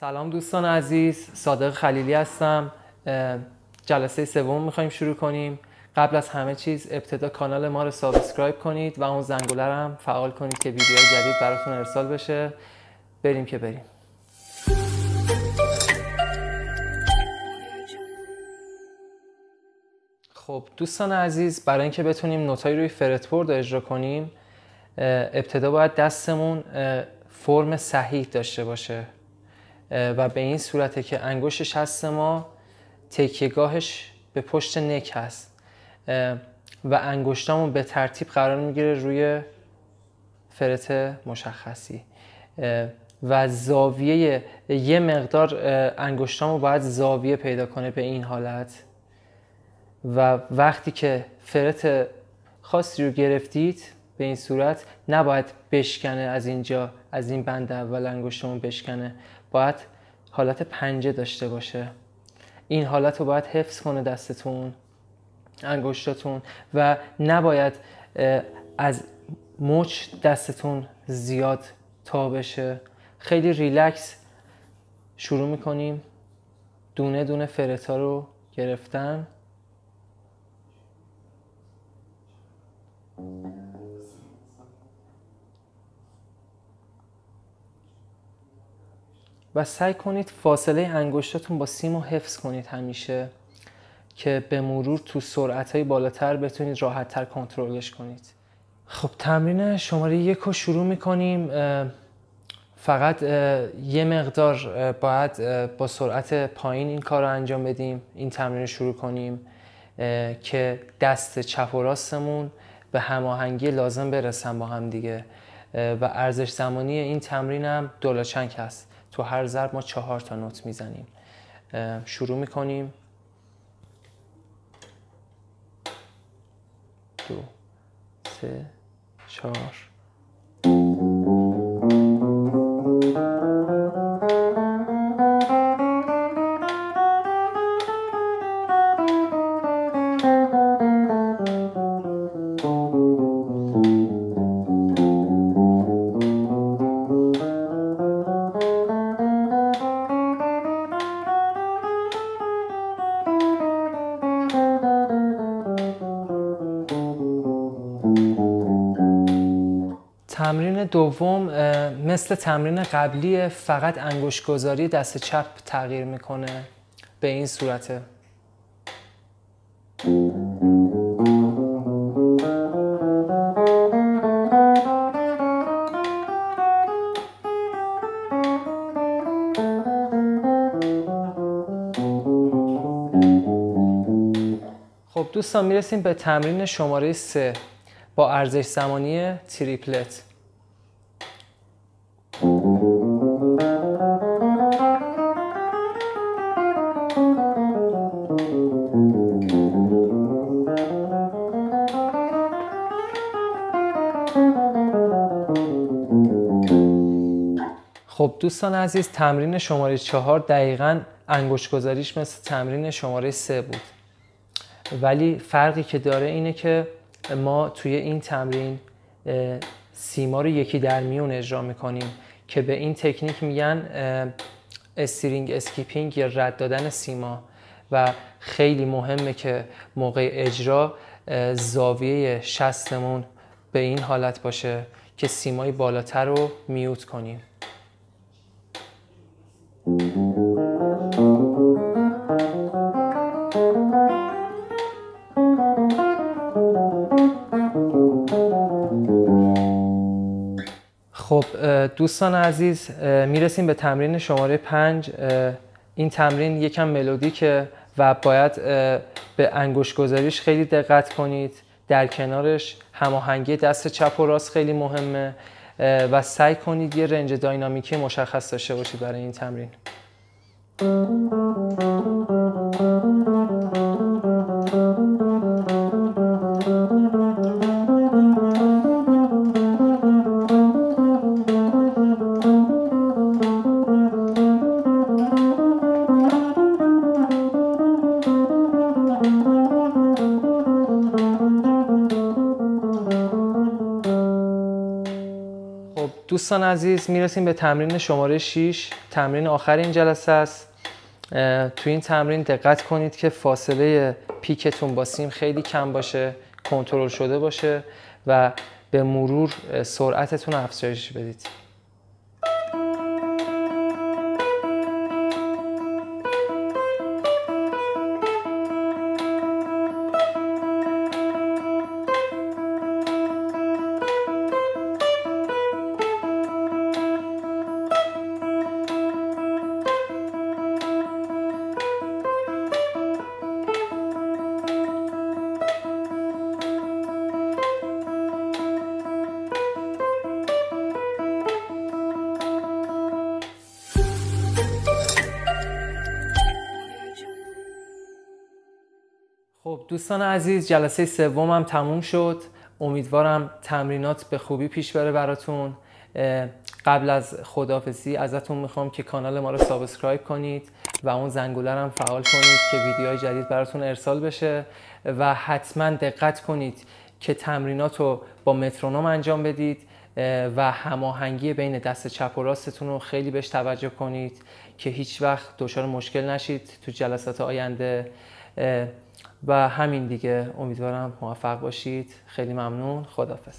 سلام دوستان عزیز صادق خلیلی هستم. جلسه سوم می‌خوایم شروع کنیم. قبل از همه چیز ابتدا کانال ما رو subscribe کنید و اون زنگوله هم فعال کنید که ویدیو جدید براتون ارسال بشه. بریم که بریم. خب دوستان عزیز برای اینکه بتونیم نوتایی روی fretboard اجرا کنیم ابتدا باید دستمون فرم صحیح داشته باشه. و به این صورته که انگشت هست ما تکیهگاهش به پشت نک هست. و انگشتامون به ترتیب قرار می‌گیره روی فرت مشخصی. و زاویه یه مقدار انگشتامو باید زاویه پیدا کنه به این حالت. و وقتی که فرت خاصی رو گرفتید به این صورت نباید بشکنه از اینجا. از این بند اول انگشتمون بشکنه. باید حالت پنجه داشته باشه. این حالت رو باید حفظ کنه دستتون انگشتاتون و نباید از مچ دستتون زیاد تا بشه. خیلی ریلکس شروع می‌کنیم. دونه دونه فرتا رو گرفتن. و سعی کنید فاصله انگشتاتون با سیم رو حفظ کنید همیشه که به مرور تو سرعت های بالاتر بتونید راحت تر کنترلش کنید. خب تمرین شماره یک رو شروع می‌کنیم. فقط یه مقدار باید با سرعت پایین این کار رو انجام بدیم. این تمرین رو شروع کنیم که دست چپ و راستمون به هماهنگی لازم برسن با هم دیگه. و ارزش زمانی این تمرین هم دولاچنگ هست. تو هر ضرب ما چهار تا نوت می‌زنیم. شروع می‌کنیم. دو سه چهار. تمرین دوم مثل تمرین قبلی فقط انگوش گذاری دست چپ تغییر می‌کنه به این صورته خب دوستان می‌رسیم به تمرین شماره سه. با ارزش زمانی تریپلت. خب دوستان عزیز تمرین شماره چهار دقیقا انگوش گذاریش مثل تمرین شماره سه بود. ولی فرقی که داره اینه که ما توی این تمرین سیما رو یکی در میون اجرا می‌کنیم که به این تکنیک میگن string skipping یا رد دادن سیما. و خیلی مهمه که موقع اجرا زاویه شستمون به این حالت باشه که سیمای بالاتر رو mute کنیم. خب دوستان عزیز می‌رسیم به تمرین شماره پنج. این تمرین یکم ملودیکه و باید به انگوش گذاریش خیلی دقت کنید. در کنارش هماهنگی دست چپ و راست خیلی مهمه. و سعی کنید یه رنج داینامیکی مشخص داشته باشید برای این تمرین. دوستان عزیز می‌رسیم به تمرین شماره 6 تمرین آخر این جلسه است. تو این تمرین دقت کنید که فاصله پیکتون با سیم خیلی کم باشه کنترل شده باشه و به مرور سرعتتون افزایش بدید. خب دوستان عزیز جلسه سومم تموم شد. امیدوارم تمرینات به خوبی پیش بره براتون. قبل از خدافظی ازتون می‌خوام که کانال ما رو subscribe کنید و اون زنگوله هم فعال کنید که ویدیوهای جدید براتون ارسال بشه و حتما دقت کنید که تمرینات رو با مترونوم انجام بدید و هماهنگی بین دست چپ و راستتون رو خیلی بهش توجه کنید که هیچ وقت دچار مشکل نشید تو جلسات آینده. و همین دیگه. امیدوارم موفق باشید. خیلی ممنون. خدافظ